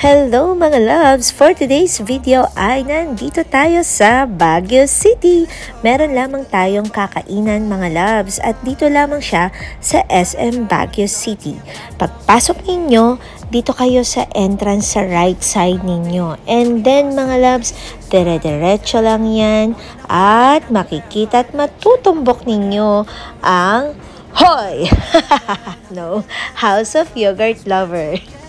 Hello mga loves! For today's video ay nandito tayo sa Baguio City. Meron lamang tayong kakainan mga loves at dito lamang siya sa SM Baguio City. Pagpasok ninyo, dito kayo sa entrance sa right side ninyo. And then mga loves, dire-diretso lang yan at makikita at matutumbok ninyo ang Hoy! no, House of Yogurt Lover.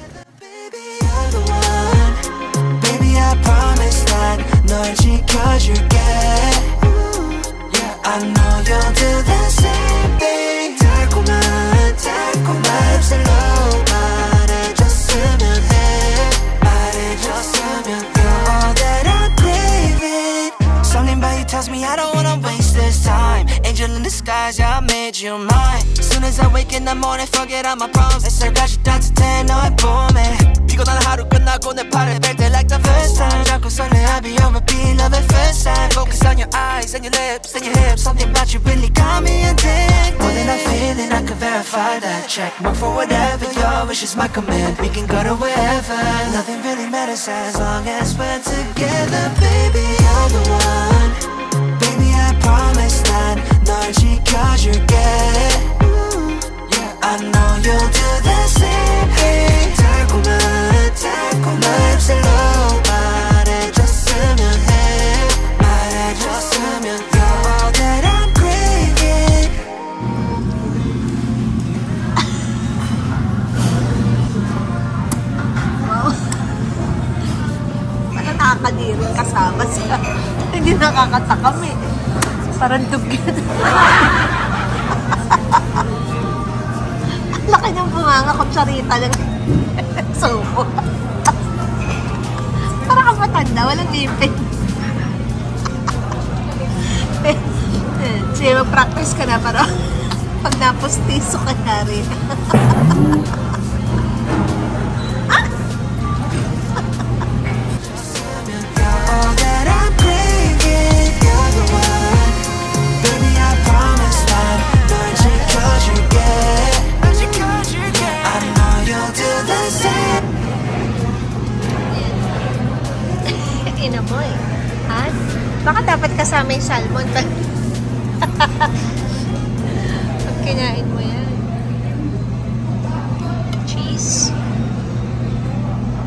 널 지켜줄게 I know you'll do the same thing 달콤한 달콤한 입술로 말해줬으면 해 말해줬으면 You're all that I'm craving Something about you tells me I don't wanna waste this time Angel in disguise, yeah, I made you mine Soon as I wake in the morning, forget all my problems 햇살까지 따뜻해 너의 봄에 and your lips and your hips Something about you really got me addicted More than I'm feeling I can verify that Check mark for whatever your wish is my command We can go to wherever Nothing really matters as long as we're together Baby you're the one Baby I promise that 널 지켜줄게 I know you'll do the same thing 달콤한 달콤한 입술로 eh. Parang dugyot. Laki niyang bunganga kutsarita ng suko. Parang ka matanda, walang ngipin. Sige, mag-practice ka na para pag napustiso ka na rin. Yung salmon. Pag kinain mo yan. Cheese.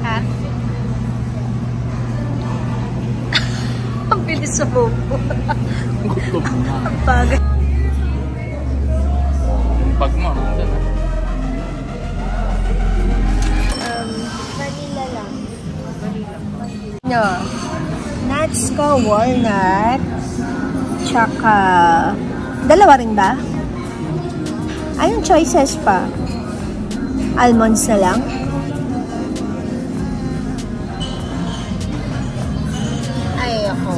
Ha? Ang bilis sa bobo. Gutom na. Ang bagay. Pag mo, nandun na. Um, vanilla lang. No. Nuts ko, walnut. Tsaka, dalawa rin ba? Ayun, choices pa. Almonds na lang. Ay, ako.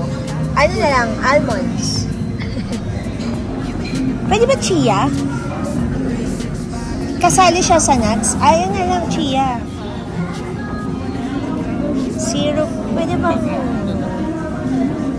Ano na lang, almonds. Pwede ba chia? Kasali siya sa nuts? Ayun na lang, chia. Syrup. Pwede ba?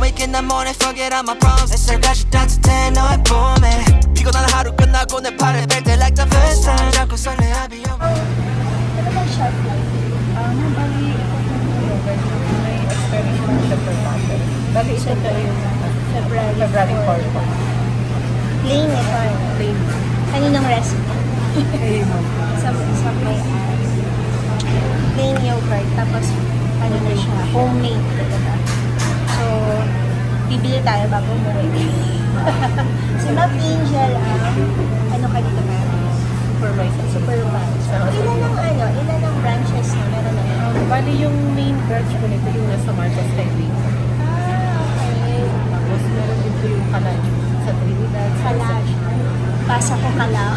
wake in the morning, forget all my problems 햇살까지 따뜻해 너의 봄에 피곤한 하루 끝나고 내 팔을 뺄때 like the first time 자꾸 설레 I be your Ano bang shelf life? Um, bali, may expiration siya per bottle. Bali, ito to yung February. February 4 po. Plain ito. Plain. Kaninong recipe? Eh, ma'am. Sa, sa may plain yogurt. Tapos, ano na siya, homemade talaga. Bibili tayo bago umuwi. si Ma'am Angel, ah, ano ka dito ba? Supervisor. Supervisor. Ilan ang ano, ilan ang branches na meron na yun? Um, bali, yung main branch ko nito yung nasa Marcos Highway. Ah, okay. Tapos, meron dito yung Kalaju sa Trinidad. Kalaj. Pasa ko kalaw.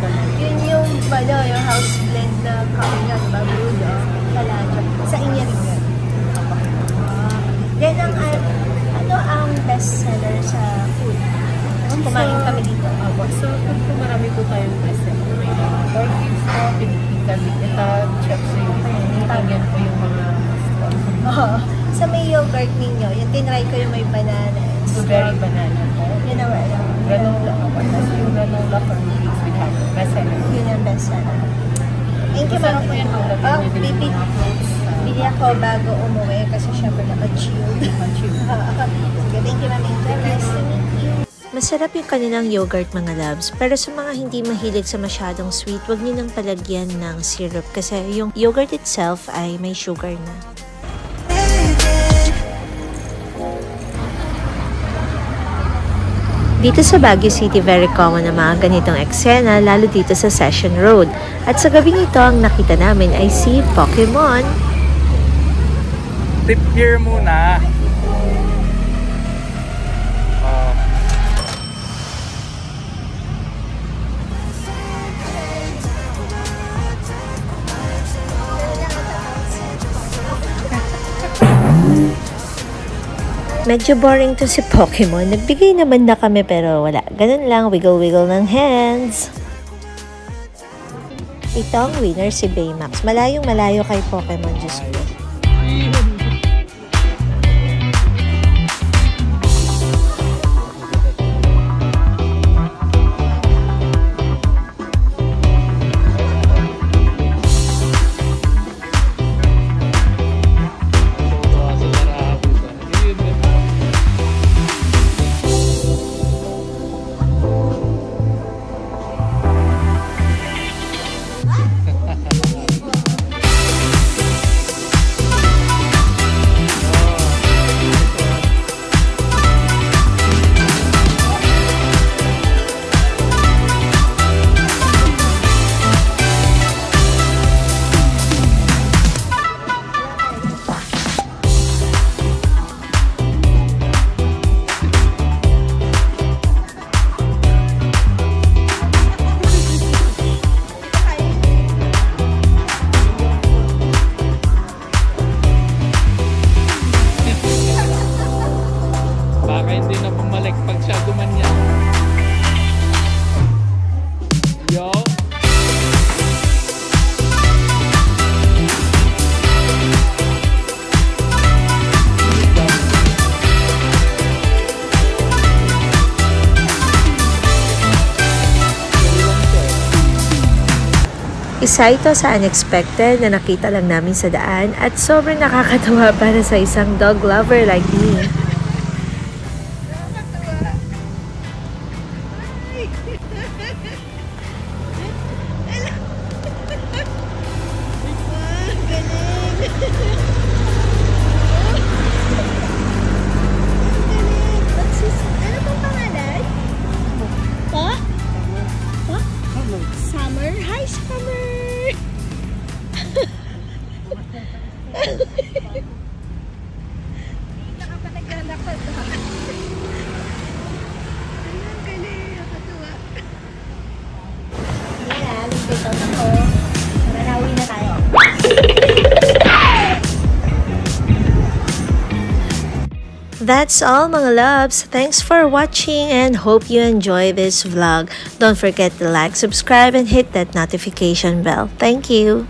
Kalaju. Yun yung, ano, yung house blend na kami nga, diba? Brewed, oh. Kalaj. Sa inyo rin yun. Then, ang, ah, ano ang best seller sa food? Kumain kami dito. Apo. So, kung kung marami po tayong SM, may mga pork ribs po, pinipita, pinipita, chef suey. Ganyan po yung mga stores. Oo. Sa may yogurt ninyo, yung tinry ko yung may banana and Blueberry strawberry. banana po. Yun ang ano, Granola po. Tapos yung granola corn flakes with honey. Best seller. Yun yung best seller. Thank you, Masarap ma'am. po yan. Mga Oh, bibili bibi, mga fruits. bili ako bago umuwi kasi syempre naka-chill. Sige, thank you, ma'am. Angel. Nice to meet you. Masarap yung kanilang yogurt mga loves, pero sa mga hindi mahilig sa masyadong sweet, wag niyo nang palagyan ng syrup kasi yung yogurt itself ay may sugar na. Dito sa Baguio City, very common ang mga ganitong eksena, lalo dito sa Session Road. At sa gabing ito, ang nakita namin ay si Pokemon. Tip gear muna. Medyo boring to si Pokemon. Nagbigay naman na kami pero wala. Ganun lang, wiggle-wiggle ng hands. Ito ang winner si Baymax. Malayong malayo kay Pokemon, Diyos ko. Isa ito sa unexpected na nakita lang namin sa daan at sobrang nakakatawa para sa isang dog lover like me. Ano? Summer? Hi, Summer! That's all mga loves. Thanks for watching and hope you enjoy this vlog. Don't forget to like, subscribe, and hit that notification bell. Thank you.